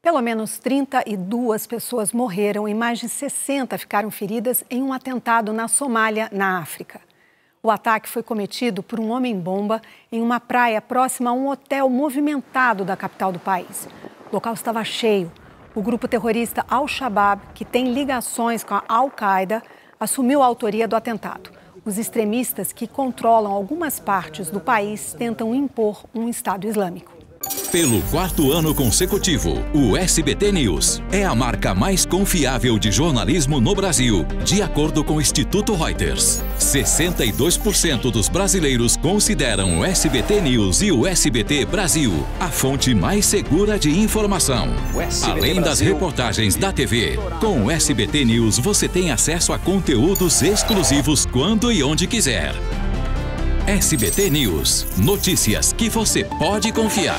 Pelo menos 32 pessoas morreram e mais de 60 ficaram feridas em um atentado na Somália, na África. O ataque foi cometido por um homem-bomba em uma praia próxima a um hotel movimentado da capital do país. O local estava cheio. O grupo terrorista Al-Shabaab, que tem ligações com a Al-Qaeda, assumiu a autoria do atentado. Os extremistas que controlam algumas partes do país tentam impor um Estado Islâmico. Pelo quarto ano consecutivo, o SBT News é a marca mais confiável de jornalismo no Brasil, de acordo com o Instituto Reuters. 62% dos brasileiros consideram o SBT News e o SBT Brasil a fonte mais segura de informação. Além das reportagens da TV, com o SBT News você tem acesso a conteúdos exclusivos quando e onde quiser. SBT News. Notícias que você pode confiar.